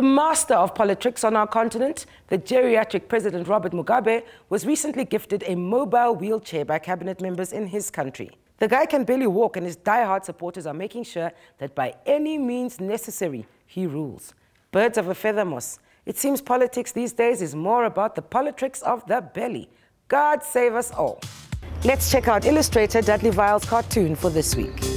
The master of politics on our continent, the geriatric President Robert Mugabe, was recently gifted a mobile wheelchair by cabinet members in his country. The guy can barely walk and his die-hard supporters are making sure that by any means necessary, he rules. Birds of a feather, Moss. It seems politics these days is more about the politics of the belly. God save us all. Let's check out illustrator Dudley Viall's cartoon for this week.